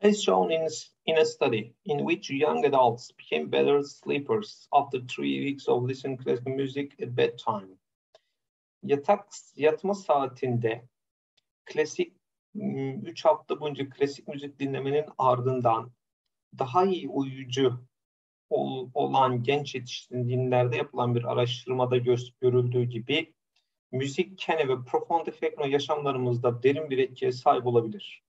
As shown in, in a study in which young adults became better sleepers after three weeks of listening classical music at bedtime. Yatak yatma saatinde klasik 3 hafta boyunca klasik müzik dinlemenin ardından daha iyi uyucu ol, olan genç yetiştirilerde yapılan bir araştırmada göz, görüldüğü gibi müzik kene ve profound efekno yaşamlarımızda derin bir etkiye sahip olabilir.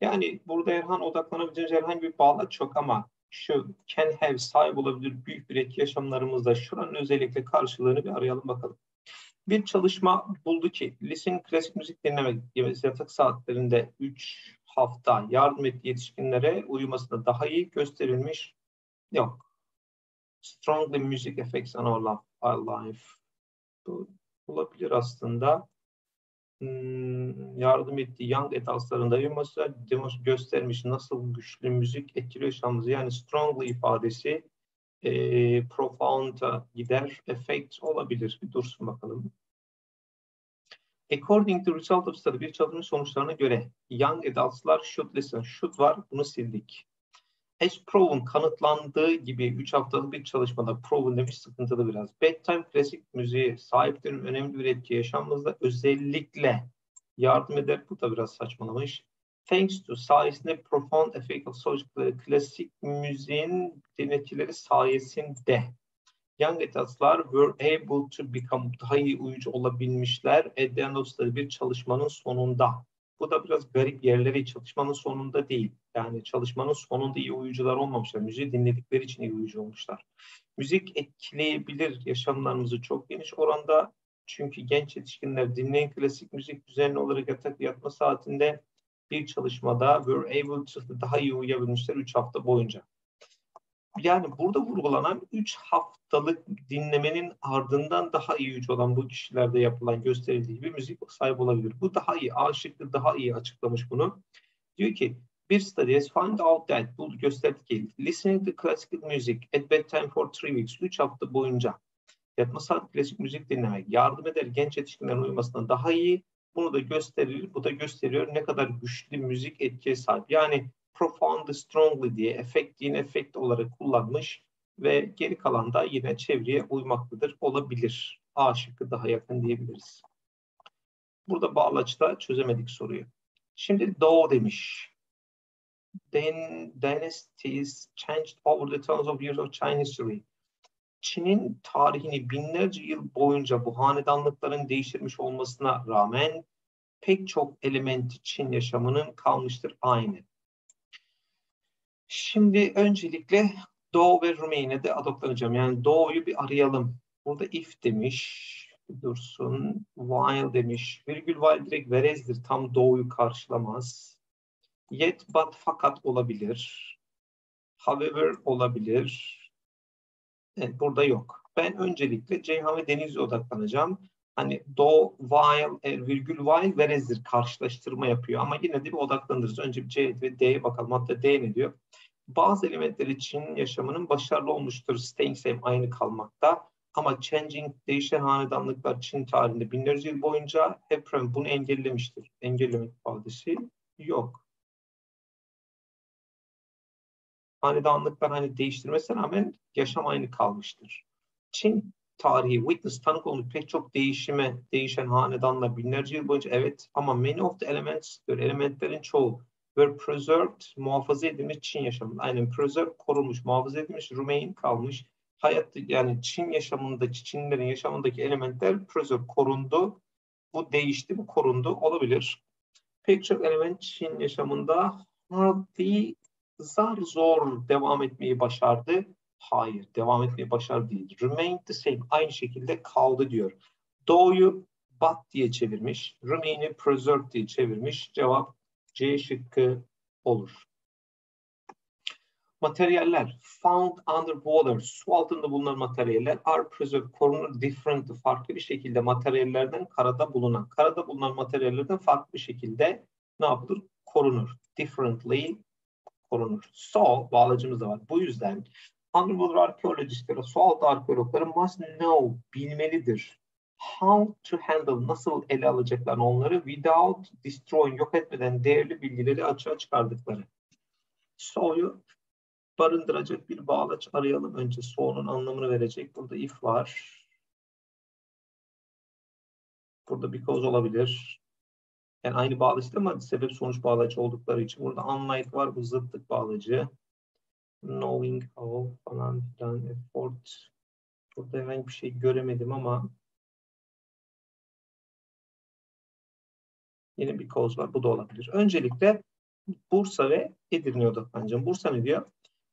Yani burada Erhan odaklanabileceğiniz herhangi bir bağlaç yok ama şu can have sahip olabilir büyük bir etki yaşamlarımızda şuranın özellikle karşılığını bir arayalım bakalım. Bir çalışma buldu ki listening klasik müzik dinlemek yatak saatlerinde 3 hafta yardım etti yetişkinlere uyumasında daha iyi gösterilmiş yok. Strongly music effects on our life. Bu olabilir aslında. Hmm, yardım ettiği young adults'ların uyuması göstermiş nasıl güçlü müzik etkili yaşamımızı yani strongly ifadesi e, profound'a gider, effect olabilir. Bir dursun bakalım. According to result of study, bir çalışma sonuçlarına göre young adults'lar should listen. Should var, bunu sildik. As proven, kanıtlandığı gibi 3 haftalık bir çalışmada proven demiş sıkıntılı biraz. Bedtime klasik müziğe sahiptir, önemli bir etki yaşamımızda özellikle yardım eder. Bu da biraz saçmalamış. Thanks to sayesinde profound of social klasik müziğin denetçileri sayesinde young adults'lar were able to become daha iyi uyucu olabilmişler of bir çalışmanın sonunda. Bu da biraz garip yerleri çalışmanın sonunda değil. Yani çalışmanın sonunda iyi uyucular olmamışlar. Müziği dinledikleri için iyi uyucu olmuşlar. Müzik etkileyebilir yaşamlarımızı çok geniş oranda. Çünkü genç yetişkinler dinleyen klasik müzik düzenli olarak yatak yatma saatinde bir çalışmada were able to daha iyi uyuyabilmişler 3 hafta boyunca. Yani burada vurgulanan 3 haftalık dinlemenin ardından daha iyi uyucu olan bu kişilerde yapılan gösterildiği gibi müzik sahip olabilir. Bu daha iyi, A şıkkı daha iyi açıklamış bunu. Diyor ki bir study has found out that bu gösterdi ki listening to classical music at bedtime for three weeks 3 hafta boyunca yatma saat klasik müzik dinlemek yardım eder genç yetişkinlerin uyumasına daha iyi. Bunu da gösterir, bu da gösteriyor ne kadar güçlü müzik etkiye sahip. Yani profound strongly diye efekt yine efekt olarak kullanmış ve geri kalan da yine çevreye uymaktadır olabilir. A şıkkı daha yakın diyebiliriz. Burada bağlaçta çözemedik soruyu. Şimdi Doğu demiş. Then dynasties changed over the thousands of years of Chinese history. Çin'in tarihini binlerce yıl boyunca bu hanedanlıkların değiştirmiş olmasına rağmen pek çok elementi Çin yaşamının kalmıştır aynı. Şimdi öncelikle Doğu ve Rumeyne'de adoplanacağım. Yani Doğu'yu bir arayalım. Burada if demiş, dursun, while demiş. Virgül while direkt verezdir. Tam Doğu'yu karşılamaz. Yet, but, fakat olabilir. However olabilir. Evet, burada yok. Ben öncelikle Ceyhan ve Deniz'e odaklanacağım. Hani do, while, e, virgül while, verezdir karşılaştırma yapıyor. Ama yine de bir odaklanırız. Önce bir C ve D'ye bakalım. Hatta D ne diyor? Bazı elementler için yaşamının başarılı olmuştur. Staying same aynı kalmakta. Ama changing değişen hanedanlıklar Çin tarihinde binlerce yıl boyunca hep bunu engellemiştir. Engellemek ifadesi yok. Hanedanlıklar hani değiştirmesine rağmen yaşam aynı kalmıştır. Çin tarihi, witness, tanık olmuş pek çok değişime, değişen hanedanlar binlerce yıl boyunca evet ama many of the elements, elementlerin çoğu were preserved, muhafaza edilmiş Çin yaşamında. Aynen preserved, korunmuş, muhafaza edilmiş, remain kalmış. Hayat yani Çin yaşamındaki, Çinlerin yaşamındaki elementler preserved, korundu. Bu değişti, bu korundu olabilir. Pek çok element Çin yaşamında hardly zar zor devam etmeyi başardı. Hayır, devam etmeyi başardı değil. Remained the same, aynı şekilde kaldı diyor. Doğuyu but diye çevirmiş, remain'i preserved diye çevirmiş. Cevap C şıkkı olur. Materyaller found underwater, su altında bulunan materyaller are preserved, korunur different, farklı bir şekilde materyallerden karada bulunan, karada bulunan materyallerden farklı bir şekilde ne yapılır? Korunur. Differently korunur. So, bağlacımız da var. Bu yüzden underwater arkeolojistleri, su altı arkeologları must know, bilmelidir how to handle, nasıl ele alacaklar onları without destroying, yok etmeden değerli bilgileri açığa çıkardıkları. so'yu barındıracak bir bağlaç arayalım önce. So'nun anlamını verecek. Burada if var. Burada because olabilir. Yani aynı bağlaç ama sebep sonuç bağlacı oldukları için. Burada unlike var. Bu zıtlık bağlacı. Knowing how falan filan effort. Burada herhangi bir şey göremedim ama yine bir cause var. Bu da olabilir. Öncelikle Bursa ve Edirne'ye odaklanacağım. Bursa ne diyor?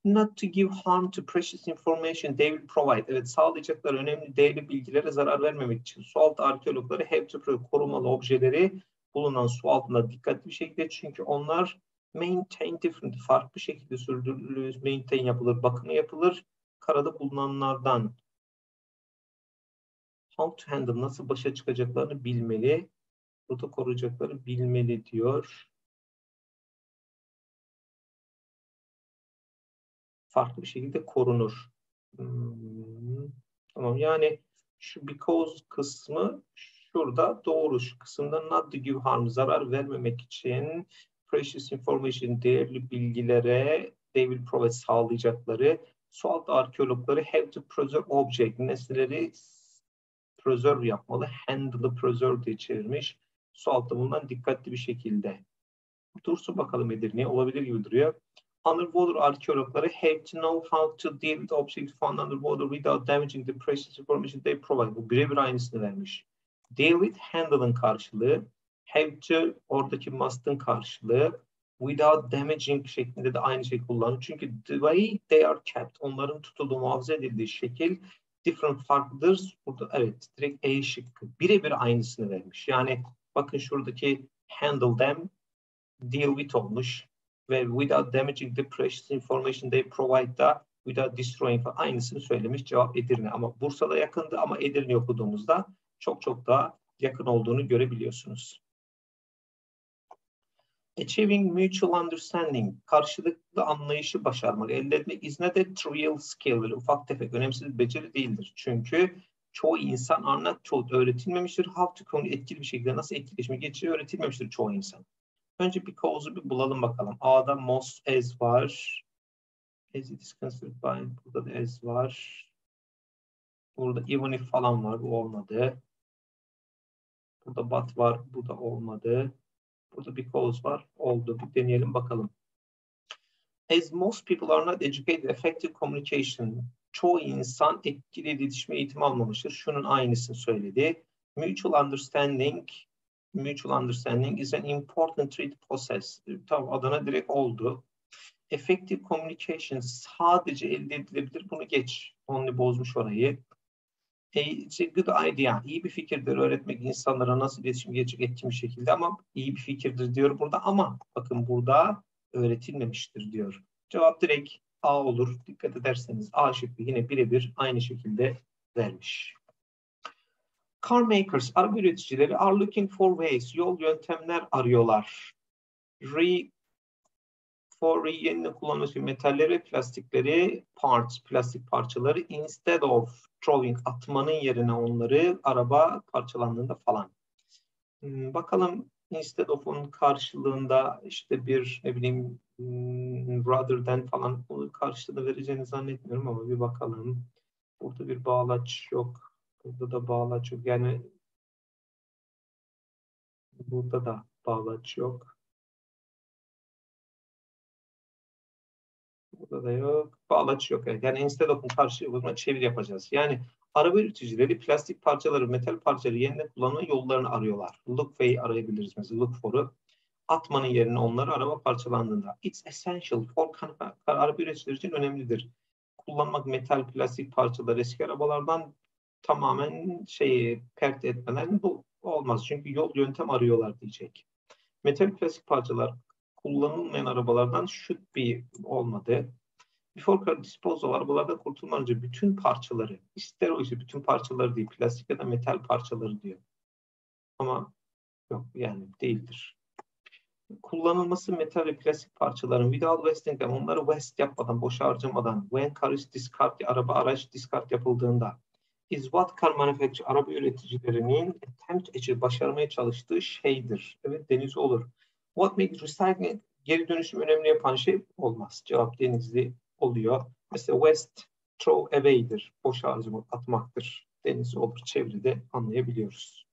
Not to give harm to precious information they will provide. Evet sağlayacakları önemli değerli bilgilere zarar vermemek için sualtı arkeologları have to prove korumalı objeleri bulunan su altında dikkatli bir şekilde çünkü onlar maintain different farklı şekilde sürdürülür, maintain yapılır, bakımı yapılır. Karada bulunanlardan how to handle nasıl başa çıkacaklarını bilmeli. Burada koruyacakları bilmeli diyor. Farklı bir şekilde korunur. Hmm, tamam yani şu because kısmı şurada doğru. Şu kısımda not to give harm zarar vermemek için precious information değerli bilgilere they will provide sağlayacakları sualtı arkeologları have to preserve object nesneleri preserve yapmalı. Handle preserve diye çevirmiş. Su altta bulunan dikkatli bir şekilde. Dursun bakalım Edirne. Olabilir gibi duruyor. Underwater arkeologları have to know how to deal with objects found underwater without damaging the precious information they provide. Bu birebir aynısını vermiş. Deal with handle'ın karşılığı. Have to oradaki must'ın karşılığı. Without damaging şeklinde de aynı şey kullanılıyor. Çünkü the way they are kept, onların tutulduğu, muhafaza edildiği şekil different farklıdır. Burada evet direkt E şıkkı birebir aynısını vermiş. Yani bakın şuradaki handle them deal with olmuş ve without damaging the precious information they provide da without destroying falan aynısını söylemiş cevap Edirne. Ama Bursa'da yakındı ama Edirne okuduğumuzda çok çok daha yakın olduğunu görebiliyorsunuz. Achieving mutual understanding, karşılıklı anlayışı başarmak, elde etmek is not a trivial skill, ufak tefek önemsiz bir beceri değildir. Çünkü çoğu insan taught, öğretilmemiştir. How to communicate, etkili bir şekilde nasıl etkileşime geçiyor öğretilmemiştir çoğu insan. Önce bir cause'u bir bulalım bakalım. A'da most as var. As it is considered by, burada da as var. Burada even if falan var, bu olmadı. Burada but var, bu da olmadı. Burada bir cause var. Oldu. Bir deneyelim bakalım. As most people are not educated, effective communication. Çoğu insan etkili iletişime eğitim almamıştır. Şunun aynısını söyledi. Mutual understanding mutual understanding is an important treat process. Tamam adına direkt oldu. Effective communication sadece elde edilebilir. Bunu geç. Only bozmuş orayı. It's a good idea. İyi bir fikirdir öğretmek insanlara nasıl iletişim geçecek etkin bir şekilde ama iyi bir fikirdir diyor burada ama bakın burada öğretilmemiştir diyor. Cevap direkt A olur. Dikkat ederseniz A şıkkı yine birebir aynı şekilde vermiş. Car makers, araba üreticileri are looking for ways, yol yöntemler arıyorlar. Re for yeniden kullanılmış metalleri plastikleri, parts, plastik parçaları instead of throwing, atmanın yerine onları araba parçalandığında falan. Hmm, bakalım instead of'un karşılığında işte bir ne bileyim rather than falan onun karşılığını vereceğini zannetmiyorum ama bir bakalım. Burada bir bağlaç yok. Burada da bağlaç yok. Yani burada da bağlaç yok. Burada da yok. Bağlaç yok. Yani instead of'un karşı yoluna çevir yapacağız. Yani araba üreticileri plastik parçaları, metal parçaları yeniden kullanma yollarını arıyorlar. Look way arayabiliriz mesela. Look for'u. Atmanın yerine onları araba parçalandığında. It's essential for araba üreticileri için önemlidir. Kullanmak metal, plastik parçaları eski arabalardan tamamen şeyi pert etmeden bu olmaz. Çünkü yol yöntem arıyorlar diyecek. Metal plastik parçalar kullanılmayan arabalardan should be olmadı. Before car disposal arabalarda kurtulma önce bütün parçaları, ister o işte bütün parçaları değil, plastik ya da metal parçaları diyor. Ama yok yani değildir. Kullanılması metal ve plastik parçaların without wasting them, onları waste yapmadan, boş harcamadan, when car is discard, araba araç discard yapıldığında is what car manufacturer, araba üreticilerinin attempt edip başarmaya çalıştığı şeydir. Evet deniz olur. What makes recycling geri dönüşüm önemli yapan şey olmaz. Cevap denizli oluyor. Mesela west throw away'dir. Boş harcamak, atmaktır. Deniz olur, çevrede anlayabiliyoruz.